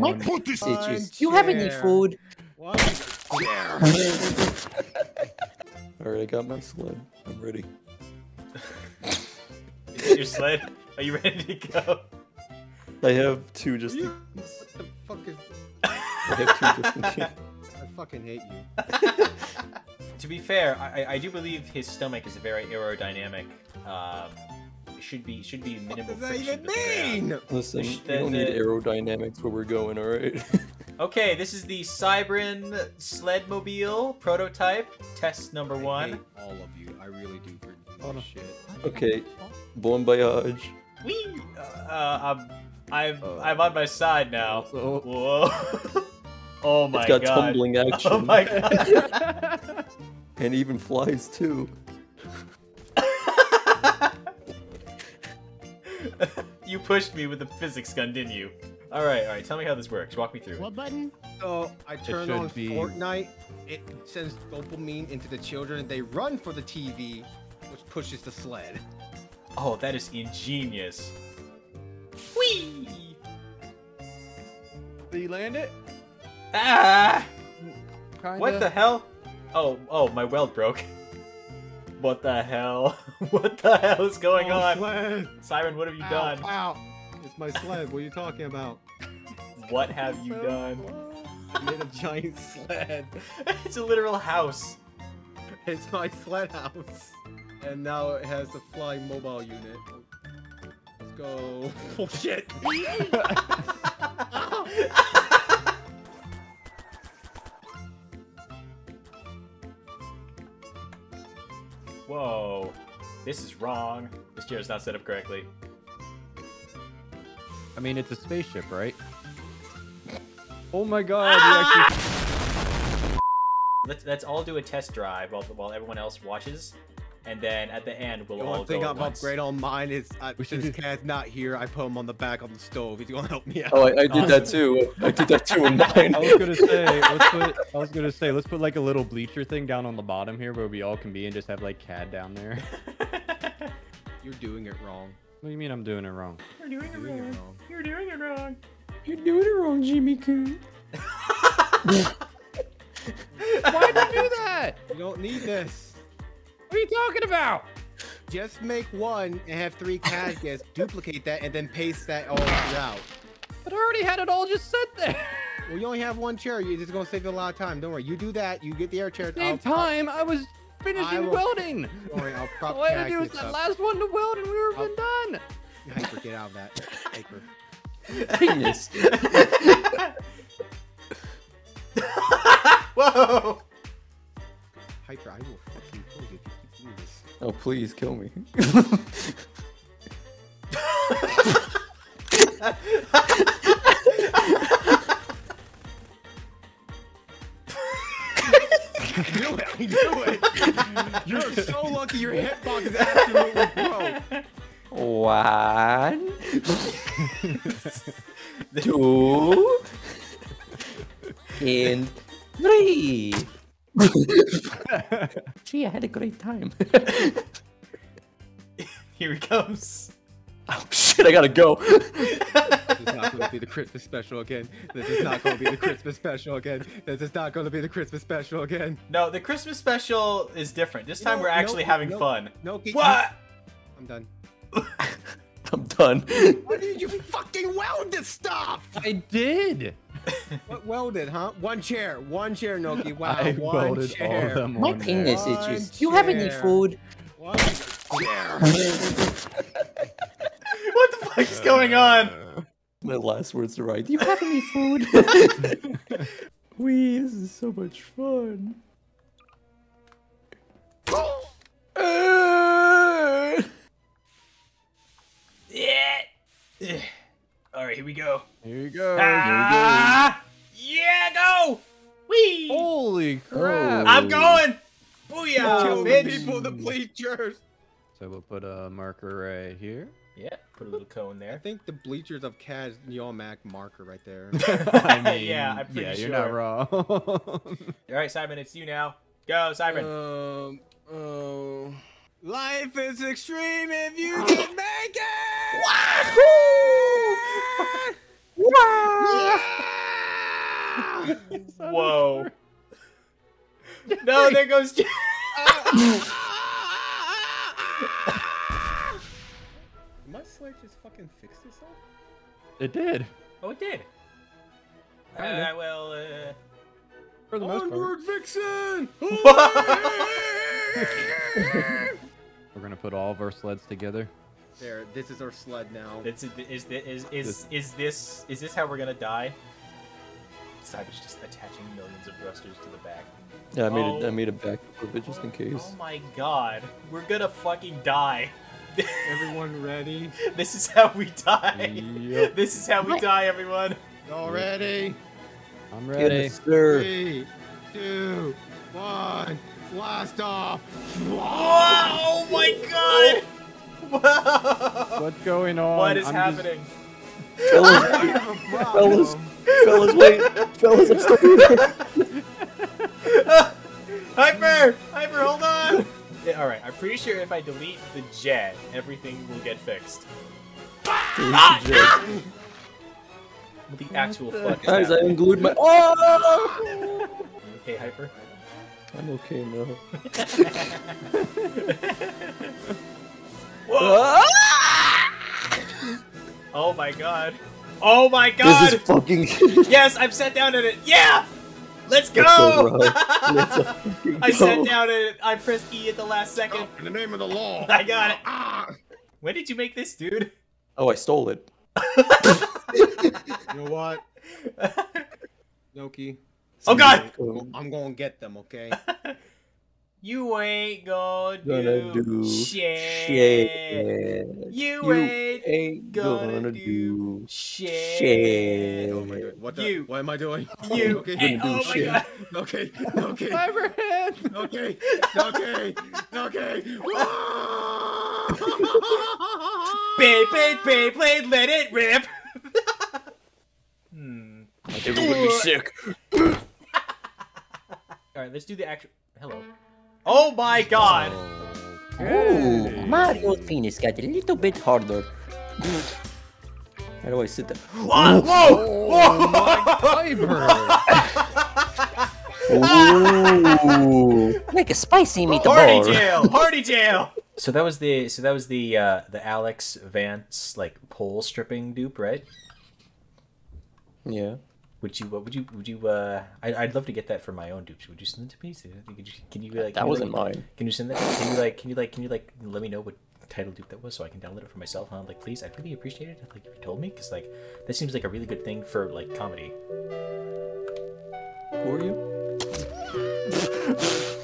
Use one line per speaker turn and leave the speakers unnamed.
My
One
penis
One.
Do you have any food?
One.
Alright, I got my sled. I'm ready.
Is your sled? Are you ready to go?
I have two just in case.
What the fuck is?
I have two just in case.
I fucking hate you.
to be fair, I, I- I do believe his stomach is a very aerodynamic. It should be should be
What
minimal
does that
friction
even
with the ground.
mean?
Listen, we don't need
the-
aerodynamics where we're going, alright?
Okay, this is the Cybren Sledmobile prototype, test number
I
one.
hate all of you. I really do for
Oh, no.
shit.
okay, bon voyage.
Whee! Uh, I'm I'm
Uh,
I'm on my side now.
Oh.
Whoa! oh my god.
it's got
god!
tumbling action.
Oh my god!
And even flies too.
you pushed me with the physics gun, didn't you? All right, all right. Tell me how this works. Walk me through.
What button?
So I turn on
be-
Fortnite. It sends dopamine into the children. They run for the TV, which pushes the sled.
Oh, that is ingenious. Whee!
Did you land it?
Ah!
Kinda.
What the hell? Oh, oh, my weld broke. What the hell? What the hell is going
Oh,
on?
Sled.
Siren, what have you
Ow,
done?
Ow. It's my sled. What are you talking about?
What have you done?
I made a giant sled.
it's a literal house.
It's my sled house. And now it has a flying mobile unit. Let's go. Oh shit.
Whoa. This is wrong. This chair is not set up correctly.
I mean, it's a spaceship, right? Oh my god, you ah! actually...
Let's let's all do a test drive while while everyone else watches, and then at the end we'll
The
all
one thing
go
I've
at once.
upgraded on mine is uh,
We should
since
do-
Cat's not here, I put him on the back on the stove. He's gonna help me out.
Oh, I, I did that too. I did that too in mine.
I was gonna say, let's put, I was gonna say, let's put like a little bleacher thing down on the bottom here where we all can be and just have like CAD down there.
You're doing it wrong.
What do you mean I'm doing it wrong?
You're doing
You're doing it wrong.
You're doing it wrong.
You're doing it wrong, Jimmy Coon.
Why'd you do that?
You don't need this.
What are you talking about?
Just make one and have three gadgets, duplicate that, and then paste that all throughout.
But I already had it all just sit there.
Well, you only have one chair. You're just gonna save you a lot of time. Don't worry. You do that. You get the air chair. I'll
Same
prop-
time, I was
I
finishing
will-
welding.
Don't worry. I'll prop
All I had to do was
cactus
that
up.
last one to weld and we were
I'll-
been done.
Hyper, get out of that. Hyper.
Penis.
Whoa!
Hyper, I will
Oh, please kill me.
Knew it. Knew it. You're so lucky your hitbox is absolutely broke.
One, two, and three. Gee, I had a great time.
Here he comes.
oh shit, I gotta go.
This is not going to be the Christmas special again. This is not going to be the Christmas special again. This is not going to be the Christmas special again.
No, the Christmas special is different. This time
know-
we're actually
no,
having
no,
fun.
No, keep-
What?
I'm done.
I'm done.
Why did you fucking weld this stuff?
I did.
What welded, huh? One chair. One chair, Noki. Wow.
I
one
welded all
chair.
of them
My
on
penis
One
itches. Do you have any food?
One chair.
What the fuck is going on?
My last words to write. Do you have any food? Wee, this is so much fun.
Yeah. Yeah. All right, here we go.
Here you go.
Ah! Yeah, go! Wee!
Holy crap.
I'm going! Booyah,
Kill the people, the bleachers.
So we'll put a marker right here.
Yeah, put a little cone there.
I think the bleachers of Kaz Yalmac marker right there.
I mean,
Yeah, I'm pretty
yeah,
sure.
you're not wrong.
All right, Simon, it's you now. Go, Simon.
um, oh. Life is extreme if you can make it! Yeah!
Whoa. No, there goes. Jack.
Did my sled just fucking fix itself?
It did.
Oh, it did.
Kinda.
Uh, well, uh...
For the most part.
Onward, Vixen!
We're gonna put all of our sleds together.
There, this is our sled now.
It's, is, is, is, is, is this is this how we're gonna die? Cyber's just attaching millions of thrusters to the back.
Yeah, I made
Oh.
a, I oh. made a backup of it just in case.
Oh my god, we're gonna fucking die.
Everyone ready?
this is how we die.
Yep.
This is how we die, everyone.
Y'all ready?
I'm
Get
ready.
it, sir.
Three, two, one, blast off!
Oh my god! Whoa!
What's going on?
What is
I'm just-
happening?
Fellas, fellas, fellas, wait, fellas, I'm still here.
Hyper! Hyper, hold on! Yeah, Alright, I'm pretty sure if I delete the jet, everything will get fixed. The actual fuck is
Guys, I
happening?
unglued my. Oh!
Okay, Hyper?
I'm okay now.
Whoa! Oh my god. Oh my god!
This is fucking.
Yes, I'm sat down in it. Yeah! Let's go!
Let's go, bro. Let's fucking
I sat down in it. I pressed E at the last second.
In the name of the law!
I got it.
Ah!
When did you make this, dude?
Oh, I stole it.
You know what, Noki?
Oh, God!
I'm gonna get them, okay?
You ain't gonna do,
Gonna do
shit.
shit.
You,
You
ain't
ain't
gonna,
gonna
do
do
shit.
shit.
What am I doing? What, the,
You.
what am I doing?
You
Okay.
ain't-
Gonna do
oh my
shit.
god.
Okay, okay,
Cyberhead!
okay, okay, okay.
Beyblade, Beyblade, let it rip. hmm.
Everyone would be sick.
All right, let's do the actual. Hello. Oh my god.
Oh, Mario's penis got a little bit harder. How do I sit there?
Whoa! Whoa!
Oh my Cyber!
Ooh, like a spicy meatball.
Party jail! Party jail! So that was the so that was the uh, the Alyx Vance like pole stripping dupe, right?
Yeah.
Would you? What would you? Would you? Uh, I, I'd love to get that for my own dupes. Would you send it to me? So, Could you, can you like?
That
you,
wasn't
like,
mine.
Can you send that? Can you like? Can you like? Can you like? Let me know what title dupe that was so I can download it for myself. Huh? Like, please, I'd really appreciate it. Like, if you told me, because like that seems like a really good thing for like comedy.
Who are you?